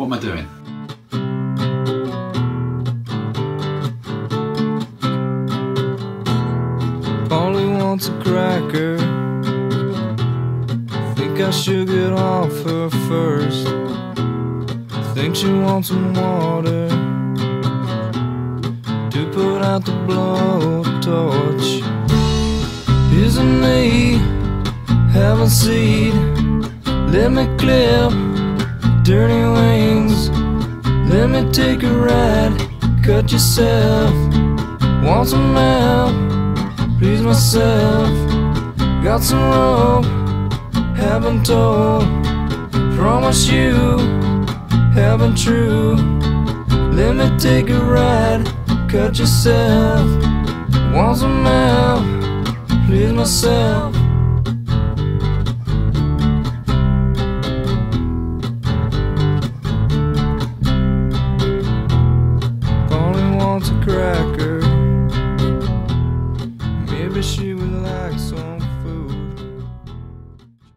What am I doing? Polly wants a cracker. Think I should get off her first. Think she wants some water to put out the blowtorch. Isn't knee, have seat. Let me clip dirty wings. Let me take a ride. Cut yourself. Want some help? please myself. Got some rope, haven't told. Promise you, haven't true. Let me take a ride, cut yourself. Want some help, please myself. Cracker. Maybe she would like some